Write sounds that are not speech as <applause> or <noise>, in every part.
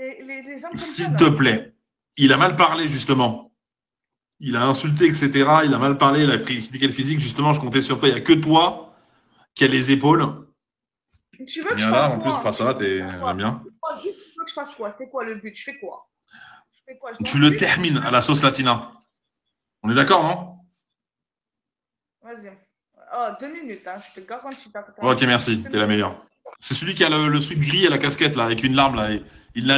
Les, les, les S'il te plaît. Il a mal parlé, justement. Il a insulté, etc. Il a mal parlé, il a critiqué le physique. Justement, je comptais sur toi. Il n'y a que toi qui a les épaules. Tu veux que je Viens là, fasse en plus, face à là, t'es- bien. Juste, tu veux que je fasse quoi C'est quoi le but Je fais quoi Je fais quoi Je Tu le termines à la sauce latina. On est d'accord, non Vas-y. Oh, deux minutes, hein. je te garantis. Ok, merci. T'es la meilleure. C'est celui qui a le, le gris et la casquette, là, avec une larme, là. Il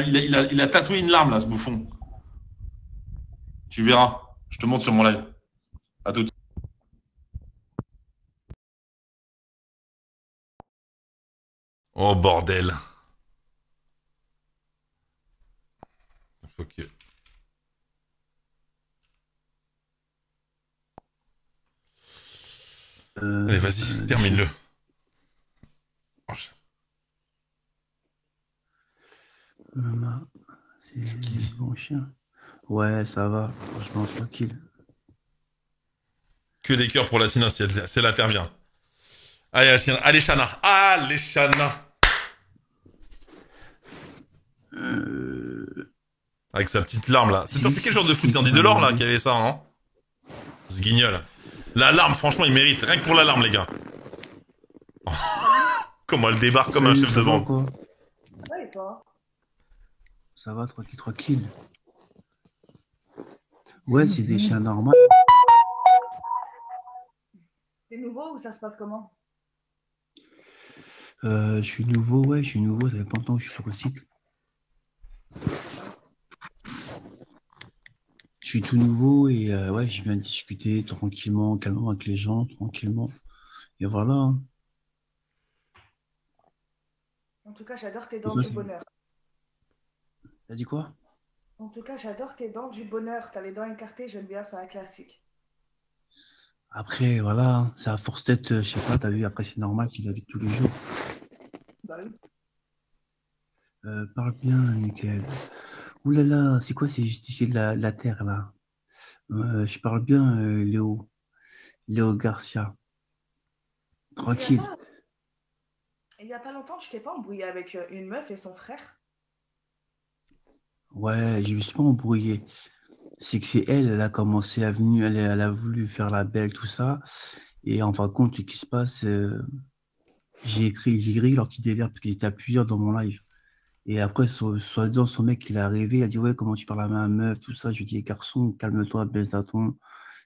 a, tatoué une larme, là, ce bouffon. Tu verras. Je te montre sur mon live. À tout. Oh bordel. Euh, Allez, vas-y, termine-le. Oh, je- Maman, c'est Ouais, ça va, franchement, tranquille. Que des cœurs pour la Tina si elle, si elle intervient. Allez, la Tina. Allez, Chana. Allez, Chana. Euh, Avec sa petite larme là. C'est quel genre de foot C'est Andy Delors là qui avait ça, non Ce guignol. La larme, franchement, il mérite. Rien que pour la larme, les gars. <laughs> Comment elle débarque comme un chef de Ouais, et toi? Ça va, tranquille, tranquille. Ouais, c'est des chiens normaux. T'es nouveau ou ça se passe comment? Euh, je suis nouveau, ouais, je suis nouveau, ça fait pas longtemps que je suis sur le site. Je suis tout nouveau et euh, ouais, je viens discuter tranquillement, calmement avec les gens, tranquillement. Et voilà. hein. En tout cas, j'adore tes dents du bonheur. T'as dit quoi? En tout cas, j'adore tes dents du bonheur. T'as les dents écartées, j'aime bien, c'est un classique. Après, voilà, c'est à force d'être, euh, je sais pas, t'as vu, après c'est normal, c'est la de tous les jours. Bah oui. Euh, parle bien, Michael. Ouh là là, c'est quoi ces justiciers de la, la terre là? Euh, je parle bien, euh, Léo. Léo Garcia. Tranquille. Il y a pas longtemps, tu t'es pas embrouillé avec une meuf et son frère Ouais, je me suis pas embrouillé. C'est que c'est elle, elle a commencé à venir, elle, a voulu faire la belle, tout ça. Et en fin de compte, ce qui se passe, euh, j'ai écrit, j'ai écrit leur petit délire parce qu'ils étaient à plusieurs dans mon live. Et après, so- soi-disant, son mec, il est arrivé, il a dit, ouais, comment tu parles à ma meuf, tout ça. Je lui ai dit, garçon, calme-toi, baisse d'un ton.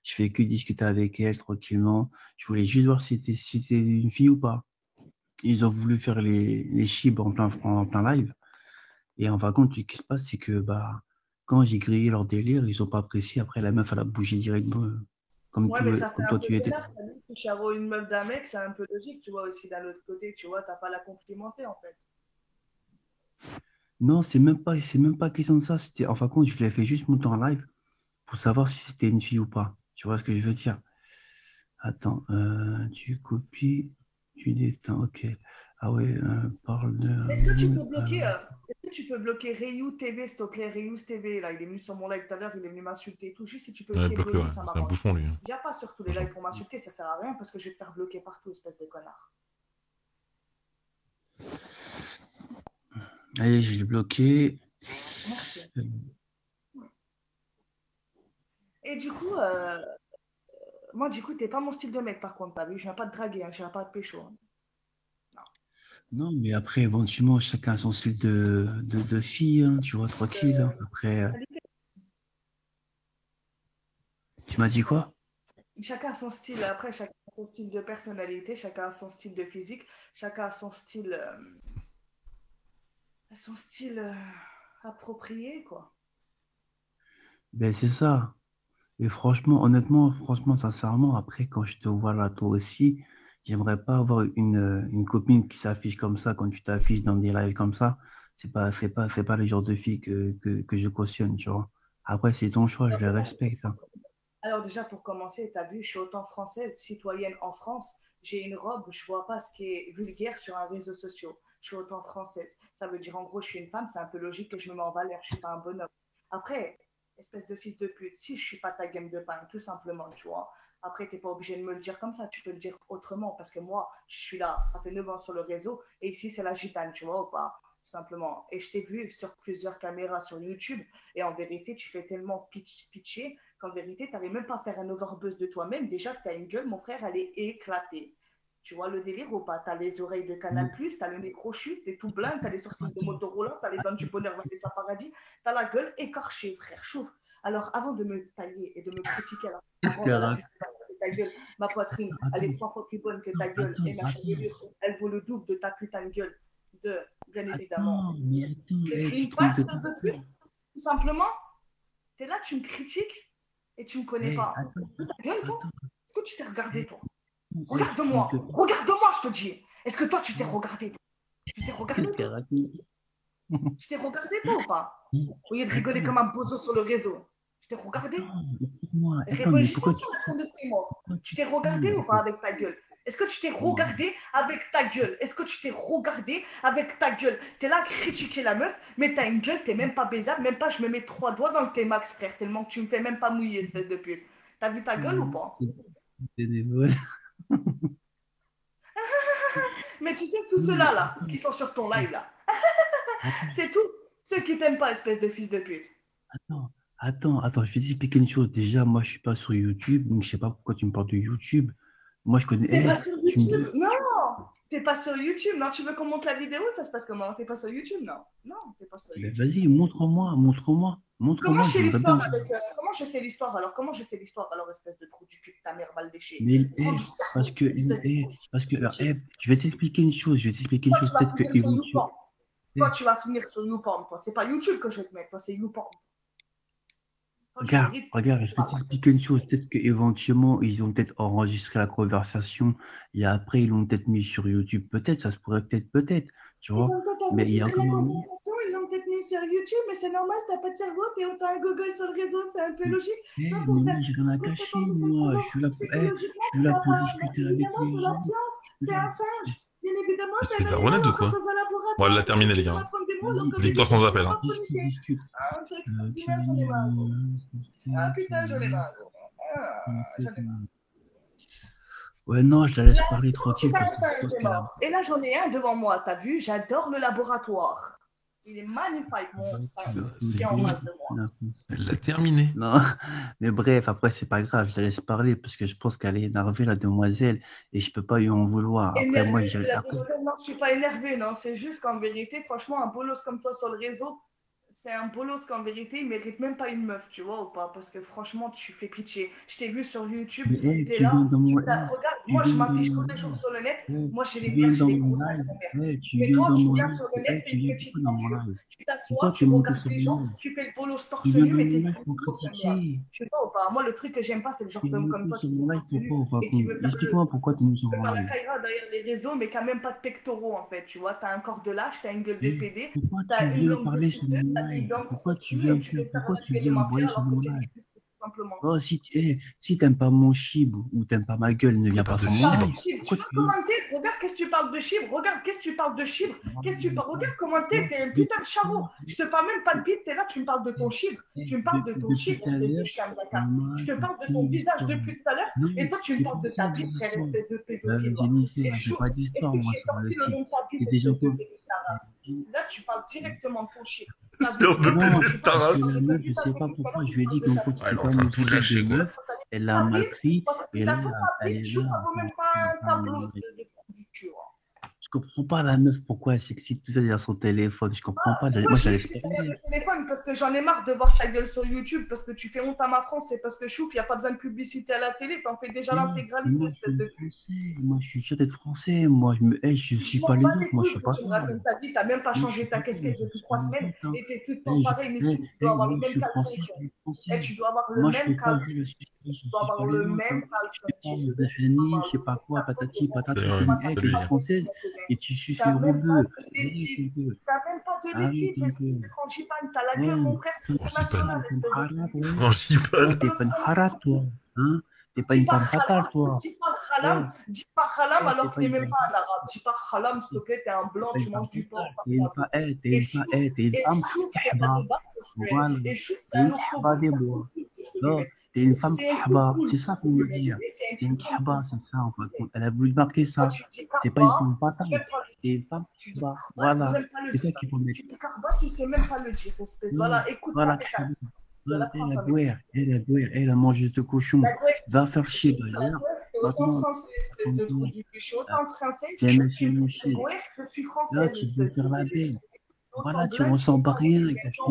Je fais que discuter avec elle tranquillement. Je voulais juste voir si c'était, si une fille ou pas. Ils ont voulu faire les, les en plein, en plein live. Et en fin de compte, ce qui se passe, c'est que, bah, quand j'ai grillé leur délire, ils ont pas apprécié. Après, la meuf, elle a bougé directement. Comme, Ouais, tu- mais ça fait comme un toi, peu tu étais. Si tu une meuf d'un mec, c'est un peu logique, tu vois, aussi d'un autre côté, tu vois, t'as pas la complimentée en fait. Non, c'est même pas, c'est même pas question de ça. C'était, en fin de compte, je l'ai fait juste monter en live pour savoir si c'était une fille ou pas. Tu vois ce que je veux dire? Attends, euh, tu copies, tu déteins, ok. Ah ouais, euh, parle de. Est-ce que tu peux euh, bloquer, euh, est-ce que tu peux bloquer Ryu TV, s'il te plaît, Ryu TV, là, il est venu sur mon live tout à l'heure, il est venu m'insulter et tout, juste si tu peux Ouais, débloquer, ouais. ça C'est un m'arrange. bouffon, lui. hein. Viens pas sur tous les lives pour m'insulter, ça sert à rien parce que je vais te faire bloquer partout, espèce de connard. Allez, je l'ai bloqué. Merci. Euh, Et du coup, euh, moi, du coup, t'es pas mon style de mec, par contre, t'as vu, je viens pas te draguer, hein, je viens pas te pécho. hein. Non, mais après, éventuellement, chacun a son style de, de, de fille, hein, tu vois, tranquille. hein. Après, euh, tu m'as dit quoi? Chacun a son style, après, chacun a son style de personnalité, chacun a son style de physique, chacun a son style, euh, son style euh, approprié, quoi. Ben, c'est ça. Et franchement, honnêtement, franchement, sincèrement, après, quand je te vois là, toi aussi, j'aimerais pas avoir une, une copine qui s'affiche comme ça quand tu t'affiches dans des lives comme ça. C'est pas, c'est pas, c'est pas le genre de fille que, que, que je cautionne, tu vois. Après, c'est ton choix, je le respecte, hein. Alors déjà, pour commencer, tu as vu, je suis autant française, citoyenne en France, j'ai une robe, je vois pas ce qui est vulgaire sur un réseau social. Je suis autant française. Ça veut dire, en gros, je suis une femme, c'est un peu logique que je me mets en valeur, je suis pas un bonhomme. Après, espèce de fils de pute, si je suis pas ta game de pain, tout simplement, tu vois. Après, t'es pas obligé de me le dire comme ça, tu peux le dire autrement, parce que moi, je suis là, ça fait 9 ans sur le réseau, et ici, c'est la gitane, tu vois ou pas tout simplement. Et je t'ai vu sur plusieurs caméras sur YouTube, et en vérité, tu fais tellement pitch, pitcher qu'en vérité, tu n'arrives même pas à faire un overbuzz de toi-même. Déjà, tu as une gueule, mon frère, elle est éclatée. Tu vois le délire ou pas? Tu as les oreilles de Canal+, tu as le nez crochu, tu es tout blanc, tu as les sourcils de Motorola, tu as les dents du bonheur Vanessa Paradis, tu as la gueule écorchée, frère, chauffe. Alors, avant de me tailler et de me critiquer, alors, ta gueule, ma poitrine, elle est trois fois plus bonne que ta gueule, et ma chevelure, elle vaut le double de ta putain de gueule. De, bien évidemment. Eh, te. Tout simplement, tu es là, tu me critiques et tu me connais Eh, pas. Ta gueule, toi. Est-ce que tu t'es regardé, toi eh, Regarde-moi, regarde-moi, je te dis. Est-ce que toi, tu t'es regardé Tu t'es regardé, Tu t'es regardé, toi, ou pas Au lieu de rigoler comme un bozo sur le réseau. Tu t'es regardé écoute-moi. Attends, mais pourquoi sur tu... Tu t'es regardé ou pas avec ta gueule? Est-ce que tu t'es regardé avec ta gueule? Est-ce que tu t'es regardé avec ta gueule? T'es là à critiquer la meuf, mais t'as une gueule, t'es même pas baisable, même pas je me mets trois doigts dans le T-Max, frère, tellement que tu me fais même pas mouiller, espèce de pute. T'as vu ta gueule ou pas? <laughs> Mais tu sais, tous ceux-là, là, qui sont sur ton live, là, <laughs> c'est tout. Ceux qui t'aiment pas, espèce de fils de pute. attends, attends, attends, je vais t'expliquer une chose. Déjà, moi, je suis pas sur YouTube, donc je sais pas pourquoi tu me parles de YouTube. Moi, je connais. T'es pas sur me YouTube? Non T'es pas sur YouTube, non? Tu veux qu'on monte la vidéo? Ça se passe comment? T'es pas sur YouTube, non Non, t'es pas sur YouTube. vas-y, montre-moi, montre-moi, montre-moi. Comment je sais l'histoire avec, euh, Comment je sais l'histoire alors? Comment je sais l'histoire alors, espèce de trou du cul de ta mère mal déchée Mais eh, parce que, eh, parce que, alors, eh, je vais t'expliquer une chose, je vais t'expliquer une Toi, chose, peut-être que. Toi, tu vas finir sur YouPorn, toi. C'est pas YouTube que je vais te mettre, toi, c'est YouPorn. Regarde, regarde, je vais t'expliquer une chose? Peut-être qu'éventuellement, ils ont peut-être enregistré la conversation et après, ils l'ont peut-être mis sur YouTube. Peut-être, ça se pourrait peut-être, peut-être, tu Ils vois. ont Mais il y a un- conversation, ils l'ont peut-être mis sur YouTube, mais c'est normal, t'as pas de cerveau, t'es t'as un Google sur le réseau, c'est un peu logique. Eh, Non, mais j'ai rien à pour cacher, moi. Je suis là pour, eh, Psychologiquement, je suis là pour discuter avec évidemment, les c'est la gens. science, t'es un singe. Bien évidemment, c'est t'es un ronette ou animal quoi dans un laboratoire. Bon, elle l'a terminé, les gars. Victoire les sans gens appel, sont hein. Ah, c'est extraordinaire, j'en ai marre. Ah putain, j'en ai marre. Ah, j'en ai marre. Ouais, non, je la laisse Là, parler tranquille. que. Et là, j'en ai un devant moi, t'as vu? J'adore le laboratoire. Il est magnifique, mon singe. c'est qui est en bien. face de moi. Elle l'a terminé. Non, <laughs> mais bref, après, c'est pas grave, je la laisse parler parce que je pense qu'elle est énervée, la demoiselle, et je peux pas lui en vouloir. Après, Énervé, moi, c'est j'ai. la après-. Non, je suis pas énervé, non. C'est juste qu'en vérité, franchement, un bolos comme toi sur le réseau, c'est un bolos qu'en vérité, il mérite même pas une meuf, tu vois ou pas Parce que franchement, tu fais pitié. Je t'ai vu sur YouTube, Mais, hey, t'es tu là, tu regarde, moi je m'affiche tous les jours sur le net. Moi, j'ai tu les biens, j'ai les mon gros sacs live. de merde. Hey, tu Mais toi, tu viens sur le net, tu t'es une petite tu t'assois, tu tu regardes les gens, tu fais le bolos torse Tu nu, mais t'es moi. critiquer. Tu vois ou pas? Moi, le truc que j'aime pas, c'est le genre Tu d'homme comme toi qui sont Explique-moi pourquoi tu nous faire en la live? caïra derrière les réseaux, mais qui même pas de pectoraux en fait. Tu vois, t'as un corps de lâche, t'as une gueule de PD, Pourquoi t'as tu une langue de t'as une langue Pourquoi tu viens, tu tu envoyer t'es simplement. Oh, si, tu- eh, si t'aimes pas mon chib ou t'aimes pas ma gueule, ne viens pas pas de chibre. Chibre. Tu commenter Regarde qu'est-ce que tu parles de chibre. Regarde qu'est-ce que tu parles de chibre. Qu'est-ce que tu parles Regarde commenter. T'es un putain de charreau. Je te parle même pas de bite. T'es là, tu me parles de ton chibre. Tu me parles de ton chibre, espèce de chien de la casse. moi, Je te parle de ton visage depuis tout à l'heure. Et toi, tu me parles de ta bite, frère, espèce de pédophile. j'ai pas d'histoire, moi, sorti le nom de ta bite, Là, tu parles directement de ton. Espèce de je sais pas pourquoi, je lui ai dit qu'en fait, elle en train de lâcher, quoi. elle l'a mal pris, Parce que ta elle est là. même pas de trou du cul. hein. Je comprends pas la meuf, pourquoi elle s'excite tout ça derrière son téléphone, je comprends pas, Moi, moi, je je le téléphone parce que j'en ai marre de voir ta gueule sur YouTube parce que tu fais honte à ma France, c'est parce que chouf, il n'y a pas besoin de publicité à la télé, t'en fais déjà l'intégralité, moi, je espèce suis de français, moi, je suis fier d'être français, moi, je me, hey, je suis m'en pas les les moi, je suis pas tu t'as même pas je changé suis ta pas casquette depuis je trois suis semaines pas et t'es tout le temps je- pareil, mais si tu dois avoir le je même suis je suis. Et tu dois avoir le je même fais suis, Tu suis avoir le même caleçon. Je Tu suis sais pas quoi, patati, de patata, tu es française et tu suces T'as le de un peu, T'as même pas de arrête lessive, un espèce peu. de frangipane. T'as la gueule, mon frère, c'est t'es espèce pas de une harat, toi, hein. T'es pas une toi. dis pas halam, dis pas halam alors que pas t'es même pas un arabe. Dis pas halam, s'il te plaît, t'es un blanc, tu manges du porc. fatale. T'es une t'es une t'es une femme de. Voilà. Et chouf, c'est un Non. T'es une femme kahba, c'est ça qu'on veut dire. C'est une kahba, c'est ça, en compte. Elle a voulu marquer ça. C'est pas une femme fatale, c'est une femme kahba. Voilà, c'est ça qu'il faut mettre. Tu dis karba, tu sais même pas le dire, espèce. Non, Voilà, écoute Voilà, ta elle a guerre, elle a guerre, elle a mangé de cochon. Va faire chier la d'ailleurs. autant français, espèce de du cul. Je suis autant T'es Mouché. guerre, je suis Là, française, tu veux faire la. Voilà, tu blague, ressembles pas rien avec ta espèce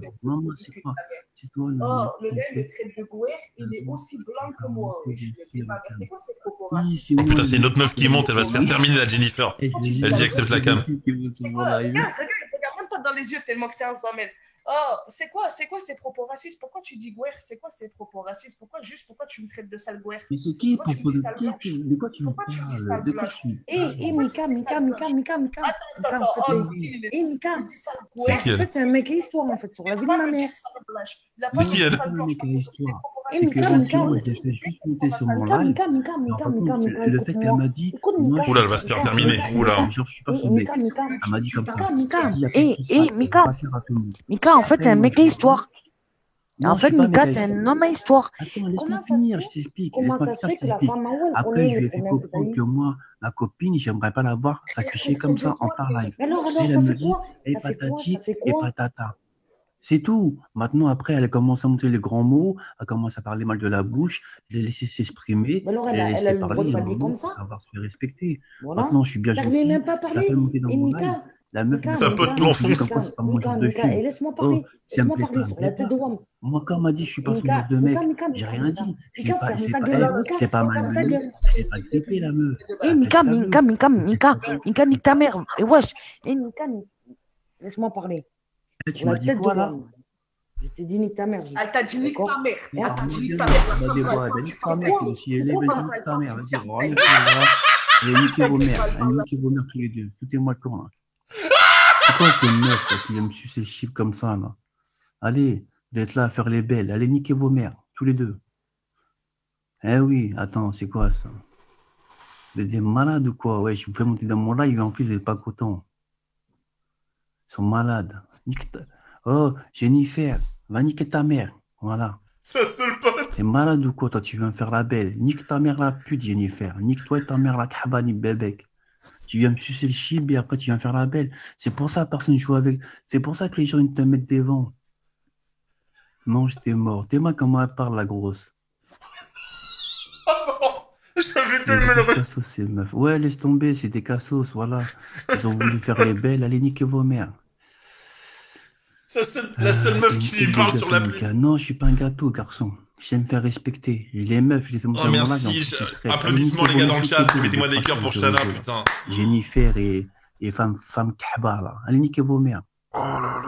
de Maman, c'est de quoi. C'est toi, le Oh, mec le il me français. traite de gouer, il est aussi blanc que moi. Dis, mère, c'est quoi Oh moi. putain, c'est une autre meuf qui monte, elle va se faire terminer la Jennifer. Je l'ai Elle dit, accepte la cam. en. Regarde, regarde, regarde même pas dans les yeux tellement que c'est un 100 mètres. Oh, c'est quoi, c'est quoi ces propos racistes? Pourquoi tu dis gouer C'est quoi ces propos racistes? Pourquoi juste, pourquoi tu me traites de sale gouer Mais c'est qui Pourquoi pour tu dis de quoi tu me parles? sale De quoi tu me Eh, parles? eh, Mika, Mika, Mika, Mika, Mika. Attends, Mika, attends, oh, il est- Eh, Mika. C'est un mec histoire, en fait, sur la Il vie de va ma me mère. Dire sale blanche. Il a C'est pas qui, dit elle sale blanche. mec à histoire. Eh, C'est que je l'ai fait juste monter sur mon Mika, live. Et le fait qu'elle m'a dit, Oula, elle va se faire terminer. Oula. Genre, je suis pas son mec. Mika, Mika. Elle m'a dit comme ça. Mika, Mika. S'il y a Eh, chose, eh, Mika. le. Mika, en fait, t'es un mec à. Non, En fait, Mika, t'es un histoire. homme à histoire. Attends, laisse-moi finir, je t'explique. Laisse-moi finir, je que la t'explique. Après, je lui ai fait comprendre que moi, ma copine, j'aimerais pas la voir s'afficher comme ça en par live. Elle, elle me dit, et patati, et patata. C'est tout. Maintenant, après, elle commence à monter les grands mots, elle commence à parler mal de la bouche, je l'ai laissé s'exprimer, je elle l'ai elle laissé le droit parler, comme faut ça savoir se faire respecter. Voilà. Maintenant, je suis bien gentil, même pas à je la fais monter dans mon. Mika, La meuf, Mika, Sa me pote Mika, l'enfonce. dit comme quoi c'est pas mon Mika, genre de Mika, et laisse-moi Oh, parler. elle Laisse-moi parler sur elle la tête de. Wam. Moi, quand on m'a dit je suis pas son de mec, j'ai rien dit. Je l'ai pas, je pas, elle, Mika, je l'ai pas grippé la meuf. Eh, Elle Mika, Mika. Mika, Elle Mika. Mika, nique ta mère. Et wesh, eh, Mika, laisse-moi parler. Tu m'as dit quoi là. Je t'ai dit nique ta mère. Elle t'a dit nique ta mère. Elle t'a dit nique ta mère. bah, nique ta mère, elle est, Pourquoi vas-y, nique ta mère, vas-y, nique ta mère. Allez, niquez vos mères, allez, niquez vos mères tous les deux, foutez-moi le camp là. C'est quoi ces meufs là, qui viennent me sucer le chip comme ça là? Allez, vous êtes là à faire les belles, allez, niquez vos mères, tous les deux. Eh oui, attends, c'est quoi ça? Vous êtes des malades ou quoi? Ouais, je vous fais monter dans mon live et en plus vous n'êtes pas content. Ils sont malades. Nique ta- Oh, Jennifer, va niquer ta mère. Voilà. Pote. T'es malade ou quoi, toi, tu viens me faire la belle Nique ta mère la pute, Jennifer. Nique-toi et ta mère la khabani bébé. Tu viens me sucer le chib et après tu viens faire la belle. C'est pour ça que personne joue avec. C'est pour ça que les gens ils te mettent devant. Mange tes morts. T'es mal comment elle parle, la grosse. <laughs> J'avais Les tellement le cassos, ces meufs. Ouais, laisse tomber, c'est des cassos, voilà. Ils ont voulu faire les belles, allez niquer vos mères. Seule- La seule meuf qui lui parle sur la pluie. Mika. Non, je suis pas un gâteau, garçon. J'aime me faire respecter. Les meufs, je les Oh merci, je- applaudissements les gars dans le chat, mettez-moi des cœurs pour Shana, putain. Jennifer et, et femme, femme Kahba, là. Allez, niquez vos mères.